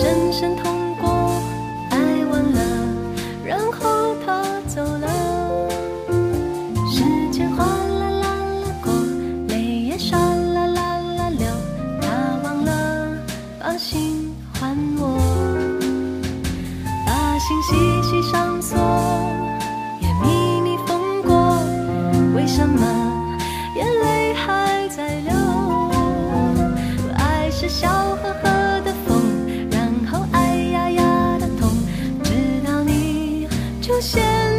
深深痛过，爱完了，然后他走了。时间哗啦啦啦过，泪也唰啦啦啦流，他忘了把心还我，把心细细上锁。出现